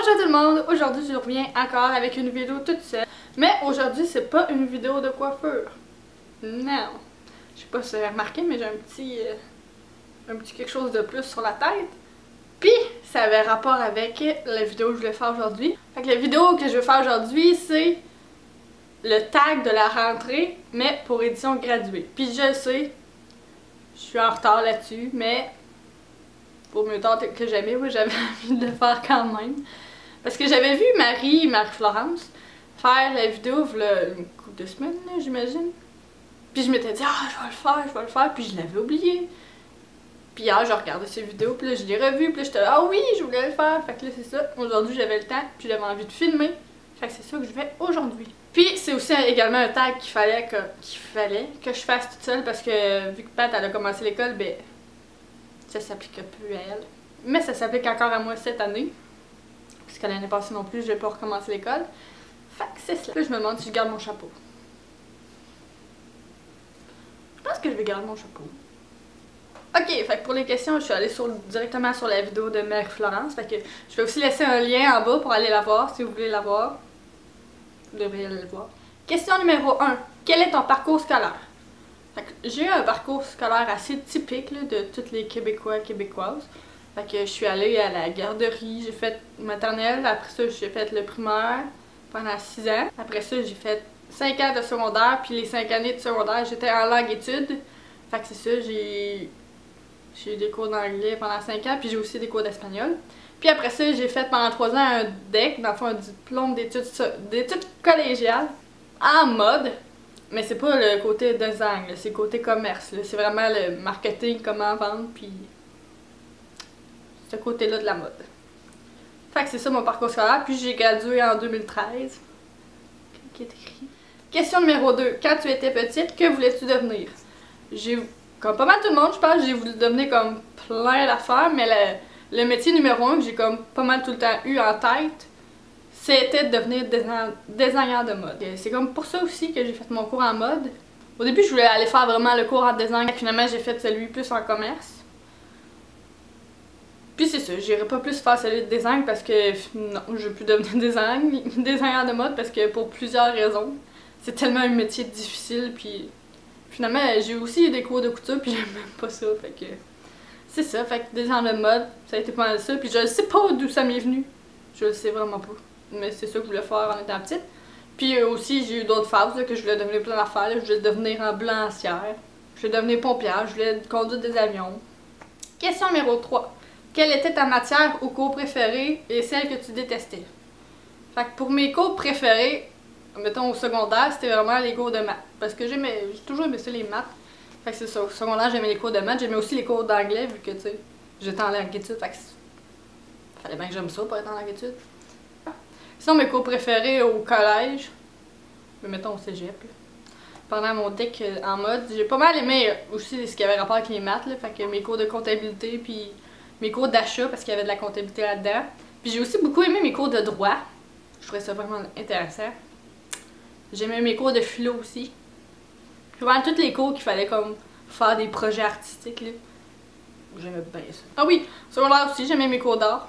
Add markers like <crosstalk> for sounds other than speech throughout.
Bonjour tout le monde, aujourd'hui je reviens encore avec une vidéo toute seule. Mais aujourd'hui c'est pas une vidéo de coiffure. Non. Je sais pas si vous avez remarqué mais j'ai un petit... euh, un petit quelque chose de plus sur la tête. Puis ça avait rapport avec la vidéo que je voulais faire aujourd'hui. Fait que la vidéo que je vais faire aujourd'hui c'est le tag de la rentrée mais pour édition graduée. Puis je sais, je suis en retard là-dessus mais pour mieux tard que jamais, oui, j'avais <laughs> envie de le faire quand même. Parce que j'avais vu Marie, Marie-Florence, faire la vidéo il y a une couple de semaines, j'imagine. Puis je m'étais dit, ah, je vais le faire, je vais le faire, puis je l'avais oublié. Puis hier, je regardais ces vidéos, puis là, je l'ai revu, puis là, j'étais ah oui, je voulais le faire. Fait que là, c'est ça. Aujourd'hui, j'avais le temps, puis j'avais envie de filmer. Fait que c'est ça que je fais aujourd'hui. Puis c'est aussi également un tag qu'il fallait que, qu'il fallait que je fasse toute seule parce que vu que Pat elle a commencé l'école, ben ça s'applique plus à elle. Mais ça s'applique encore à moi cette année. Parce que l'année passée non plus, je vais pas recommencer l'école. Fait que c'est cela. Là, je me demande si je garde mon chapeau. Je pense que je vais garder mon chapeau. Ok, fait que pour les questions, je suis allée directement sur la vidéo de Marie-Florence. Fait que je vais aussi laisser un lien en bas pour aller la voir si vous voulez la voir. Vous devriez aller la voir. Question numéro 1. Quel est ton parcours scolaire? J'ai eu un parcours scolaire assez typique de tous les Québécois et Québécoises. Que je suis allée à la garderie, j'ai fait maternelle, après ça j'ai fait le primaire pendant 6 ans. Après ça j'ai fait 5 ans de secondaire, puis les 5 années de secondaire j'étais en langue études. Fait que c'est ça, j'ai eu des cours d'anglais pendant 5 ans, puis j'ai aussi des cours d'espagnol. Puis après ça, j'ai fait pendant 3 ans un DEC, dans un diplôme d'études collégiales en mode. Mais c'est pas le côté design, c'est le côté commerce. C'est vraiment le marketing, comment vendre, puis ce côté-là de la mode. Fait que c'est ça mon parcours scolaire, puis j'ai gradué en 2013. Qui est écrit? Question numéro 2. Quand tu étais petite, que voulais-tu devenir? J'ai, comme pas mal tout le monde, je pense, j'ai voulu devenir comme plein d'affaires, mais le, métier numéro 1 que j'ai comme pas mal tout le temps eu en tête, c'était de devenir designer de mode. C'est comme pour ça aussi que j'ai fait mon cours en mode. Au début, je voulais aller faire vraiment le cours en design. Finalement, j'ai fait celui plus en commerce. Puis c'est ça, j'irai pas plus faire celui de design parce que non, je veux plus devenir <laughs> design, designer de mode parce que pour plusieurs raisons. C'est tellement un métier difficile puis finalement j'ai aussi eu des cours de couture puis <laughs> j'aime même pas ça fait que c'est ça, fait que designer de mode, ça a été pas mal ça puis je sais pas d'où ça m'est venu. Je le sais vraiment pas mais c'est ça que je voulais faire en étant petite. Puis euh, aussi, j'ai eu d'autres phases que je voulais devenir plein d'affaires. Je voulais devenir ambulancière, je voulais devenir pompière, je voulais conduire des avions. Question numéro 3. Quelle était ta matière ou cours préférée et celle que tu détestais? Fait que pour mes cours préférés, mettons au secondaire, c'était vraiment les cours de maths. Parce que j'aimais, j'ai toujours aimé ça les maths. Fait que c'est ça, au secondaire j'aimais les cours de maths, j'aimais aussi les cours d'anglais vu que tu sais, j'étais en langue études, fait que fallait bien que j'aime ça pour être en langue études. Sinon, mes cours préférés au collège, mais mettons au cégep, pendant mon deck euh, en mode, j'ai pas mal aimé euh, aussi ce qui avait rapport avec les maths, là, fait que mes cours de comptabilité, puis mes cours d'achat, parce qu'il y avait de la comptabilité là-dedans. Puis j'ai aussi beaucoup aimé mes cours de droit. Je trouvais ça vraiment intéressant. J'aimais mes cours de philo aussi. Vraiment tous les cours qu'il fallait comme faire des projets artistiques, là. J'aimais bien ça. Ah oui, secondaire aussi, j'aimais mes cours d'art.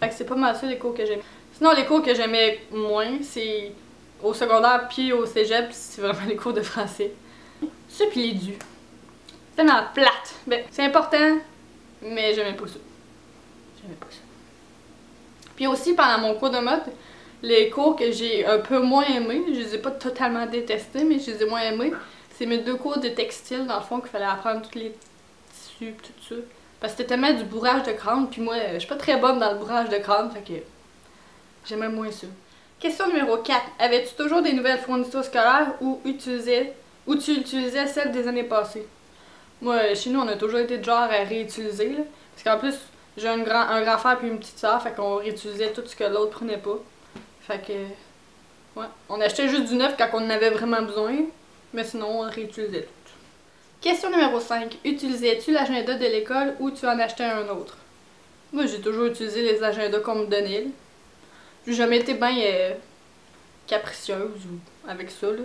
Fait que c'est pas mal ça les cours que j'aimais. Sinon, les cours que j'aimais moins, c'est au secondaire puis au cégep, c'est vraiment <laughs> les cours de français. Ça puis les dus. C'est tellement plate. Ben, c'est important, mais j'aimais pas ça. J'aimais pas ça. Puis aussi, pendant mon cours de mode, les cours que j'ai un peu moins aimés, je les ai pas totalement détestés, mais je les ai moins aimés, c'est mes deux cours de textile, dans le fond, qu'il fallait apprendre tous les tissus tout ça. Parce que c'était tellement du bourrage de crâne, puis moi, je suis pas très bonne dans le bourrage de crâne, fait que J'aimais moins ça. Question numéro 4. Avais-tu toujours des nouvelles fournitures scolaires ou, utilisais, ou tu utilisais celles des années passées? Moi, chez nous, on a toujours été de genre à réutiliser. Parce qu'en plus, j'ai un grand, un grand frère puis une petite soeur, fait qu'on réutilisait tout ce que l'autre prenait pas. Fait que. Ouais. On achetait juste du neuf quand on en avait vraiment besoin, mais sinon, on réutilisait tout. Question numéro 5. Utilisais-tu l'agenda de l'école ou tu en achetais un autre? Moi, j'ai toujours utilisé les agendas qu'on me donnait. J'ai jamais été bien euh, capricieuse ou avec ça. Là.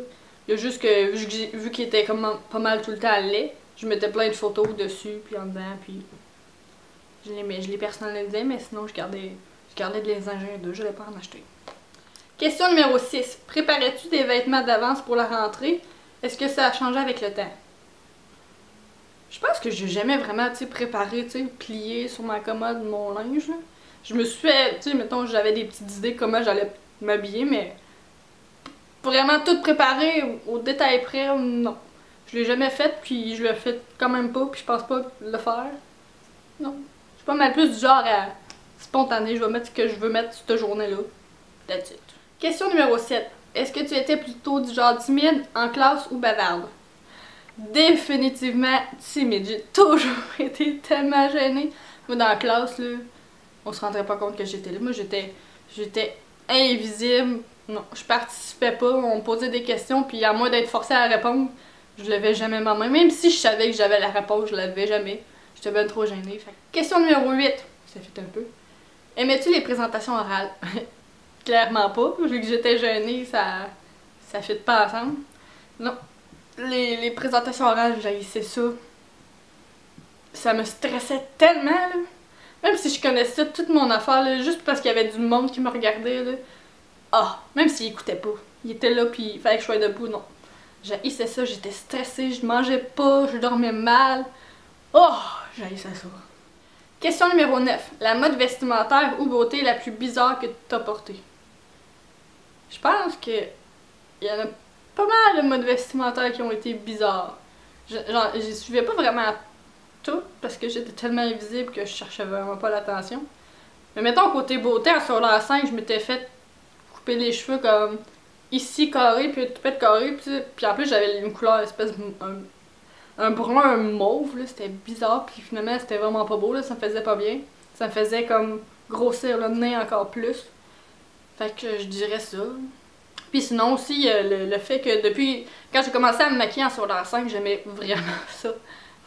Il y a juste que, vu qu'il était comme pas mal tout le temps à lait, je mettais plein de photos dessus, puis en dedans, puis je les, je les personnalisais, mais sinon je gardais, je gardais des ingénieurs 2, je n'allais pas en acheter. Question numéro 6. Préparais-tu des vêtements d'avance pour la rentrée? Est-ce que ça a changé avec le temps? Je pense que j'ai jamais vraiment, tu préparé, tu plié sur ma commode mon linge, Je me suis fait, tu mettons, j'avais des petites idées comment j'allais m'habiller, mais vraiment tout préparé au détail près, non. Je l'ai jamais fait, puis je le fais quand même pas, puis je pense pas le faire. Non. Je suis pas mal plus du genre à spontané, je vais mettre ce que je veux mettre cette journée-là. That's it. Question numéro 7. Est-ce que tu étais plutôt du genre timide en classe ou bavarde? Définitivement timide. J'ai toujours <laughs> été tellement gênée. Moi, dans la classe, là, on se rendrait pas compte que j'étais là. Moi, j'étais j'étais invisible. Non, je participais pas. On me posait des questions, puis à moins d'être forcée à répondre, je levais jamais ma main. Même si je savais que j'avais la réponse, je l'avais jamais. J'étais bien trop gênée. Question numéro 8. Ça fait un peu. Aimais-tu les présentations orales? <laughs> Clairement pas. Vu que j'étais gênée, ça ça pas ensemble. Non. Les, présentations orales, j'haïssais ça. Ça me stressait tellement, là. Même si je connaissais toute mon affaire, juste parce qu'il y avait du monde qui me regardait, là. Ah, même s'il écoutait pas. Il était là, puis il fallait que je sois debout, non. J'haïssais ça, j'étais stressée, je mangeais pas, je dormais mal. Oh, j'haïssais ça. Question numéro 9. La mode vestimentaire ou beauté la plus bizarre que tu as portée? Je pense que il y en a pas mal de modes vestimentaires qui ont été bizarres. Je, genre, suivais pas vraiment tout parce que j'étais tellement invisible que je cherchais vraiment pas l'attention. Mais mettons côté beauté, en secondaire 5, je m'étais fait couper les cheveux comme ici carré, puis tout fait carré, puis, puis en plus j'avais une couleur espèce un, un brun un mauve, c'était bizarre, puis finalement c'était vraiment pas beau, là, ça me faisait pas bien. Ça me faisait comme grossir le nez encore plus. Fait que je dirais ça. Puis sinon aussi, le, le, fait que depuis, quand j'ai commencé à me maquiller en secondaire 5, j'aimais vraiment <laughs> ça.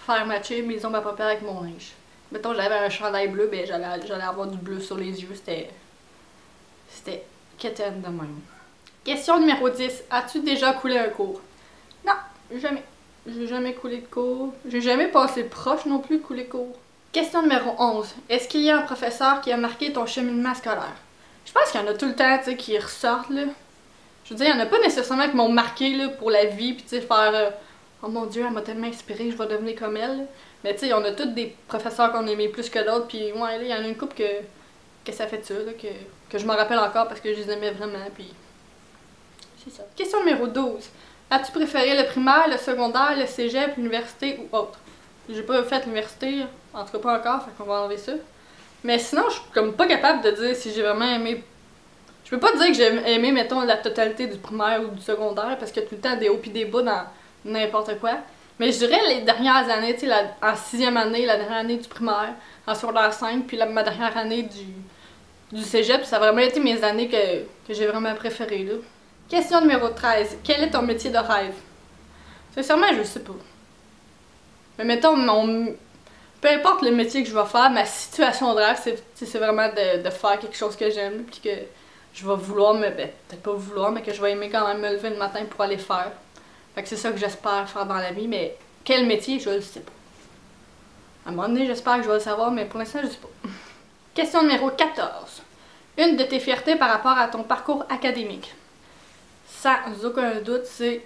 Faire matcher mes ombres à paupières avec mon linge. Mettons, j'avais un chandail bleu, ben j'allais avoir du bleu sur les yeux. C'était. C'était quétaine de même. Question numéro 10. As-tu déjà coulé un cours? Non, jamais. J'ai jamais coulé de cours. J'ai jamais passé proche non plus de couler cours. Question numéro 11. Est-ce qu'il y a un professeur qui a marqué ton cheminement scolaire? Je pense qu'il y en a tout le temps, qui ressortent, là. Je veux dire, il n'y en a pas nécessairement qui m'ont marqué, là, pour la vie, puis tu sais, faire... Euh, oh mon Dieu, elle m'a tellement inspirée, je vais devenir comme elle. Mais tu sais, on a tous des professeurs qu'on aimait plus que d'autres, puis ouais, il y en a une couple que, que ça fait ça, là, que, que je m'en rappelle encore parce que je les aimais vraiment, puis... C'est ça. Question numéro 12. As-tu préféré le primaire, le secondaire, le cégep, l'université ou autre? J'ai pas fait l'université, en tout cas pas encore, fait qu'on va enlever ça. Mais sinon, je suis comme pas capable de dire si j'ai vraiment aimé. Je peux pas dire que j'ai aimé, mettons, la totalité du primaire ou du secondaire, parce qu'il y a tout le temps des hauts pis des bas dans n'importe quoi. Mais je dirais les dernières années, tu sais, en sixième année, la dernière année du primaire, en secondaire 5, puis la, ma dernière année du, du cégep, ça a vraiment été mes années que, que j'ai vraiment préférées, là. Question numéro 13. Quel est ton métier de rêve? Sincèrement, je sais pas. Mais mettons, mon, peu importe le métier que je vais faire, ma situation de rêve, c'est vraiment de, faire quelque chose que j'aime, puis que je vais vouloir me. Ben, peut-être pas vouloir, mais que je vais aimer quand même me lever le matin pour aller faire. Fait que c'est ça que j'espère faire dans la vie, mais quel métier, je le sais pas. À un moment donné, j'espère que je vais le savoir, mais pour l'instant, je sais pas. Question numéro 14. Une de tes fiertés par rapport à ton parcours académique. Sans aucun doute, c'est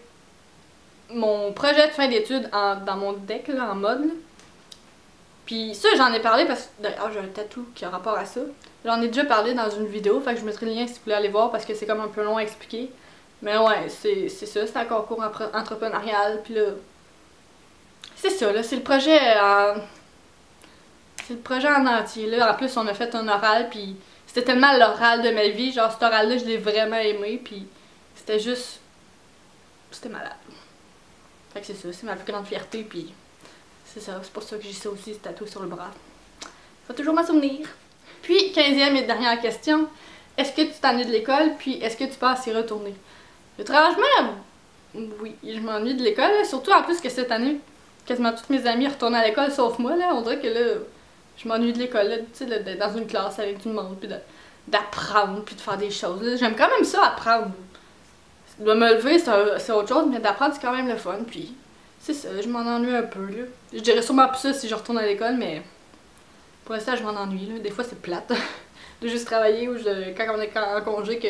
mon projet de fin d'études dans mon deck, là, en mode. Puis ça, j'en ai parlé parce que d'ailleurs j'ai un tatou qui a rapport à ça. J'en ai déjà parlé dans une vidéo, fait que je mettrai le lien si vous voulez aller voir parce que c'est comme un peu long à expliquer. Mais ouais, c'est ça, c'est un concours entrepreneurial, puis là... C'est ça, là, c'est le projet en... C'est le projet en entier, là. En plus, on a fait un oral, puis c'était tellement l'oral de ma vie, genre cet oral-là, je l'ai vraiment aimé, puis c'était juste... C'était malade. Fait que c'est ça, c'est ma plus grande fierté, puis c'est ça, c'est pour ça que j'ai ça aussi, ce tatou sur le bras. Ça va toujours m'en souvenir. Puis, 15e et dernière question. Est-ce que tu t'ennuies de l'école, puis est-ce que tu passes y retourner? Étrangement, oui, je m'ennuie de l'école, surtout en plus que cette année, quasiment toutes mes amies retournent à l'école sauf moi, là. On dirait que là, je m'ennuie de l'école, tu sais, d'être dans une classe avec tout le monde, puis d'apprendre, puis de faire des choses. J'aime quand même ça, apprendre. De me lever, c'est autre chose, mais d'apprendre, c'est quand même le fun, puis c'est ça, je m'en ennuie un peu, là. Je dirais sûrement plus ça si je retourne à l'école, mais pour l'instant, je m'en ennuie, là. Des fois, c'est plate. <laughs> de juste travailler ou de, quand on est en congé que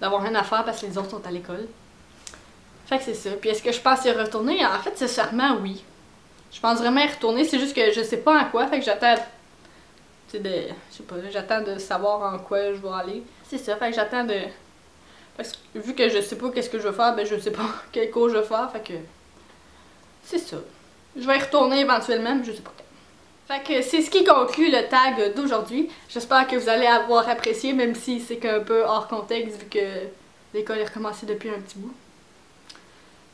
d'avoir rien à faire parce que les autres sont à l'école. Fait que c'est ça. Puis est-ce que je pense y retourner? En fait, sincèrement, oui. Je pense vraiment y retourner, c'est juste que je sais pas en quoi, fait que j'attends. De. Je sais pas, j'attends de savoir en quoi je vais aller. C'est ça, fait que j'attends de. Parce que vu que je sais pas qu'est-ce que je veux faire, ben je sais pas <laughs> quel cours je veux faire, fait que. C'est ça. Je vais y retourner éventuellement, mais je sais pas quand. Fait que c'est ce qui conclut le tag d'aujourd'hui. J'espère que vous allez avoir apprécié, même si c'est qu'un peu hors contexte vu que l'école est recommencée depuis un petit bout.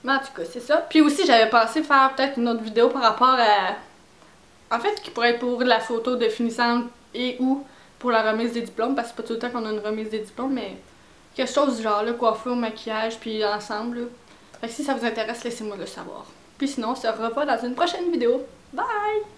Mais en tout cas, c'est ça. Puis aussi, j'avais pensé faire peut-être une autre vidéo par rapport à... En fait, qui pourrait être pour la photo de finissante et ou pour la remise des diplômes, parce que c'est pas tout le temps qu'on a une remise des diplômes, mais quelque chose du genre, là, coiffure, maquillage, puis ensemble. Fait que si ça vous intéresse, laissez-moi le savoir. Puis sinon, on se revoit dans une prochaine vidéo. Bye!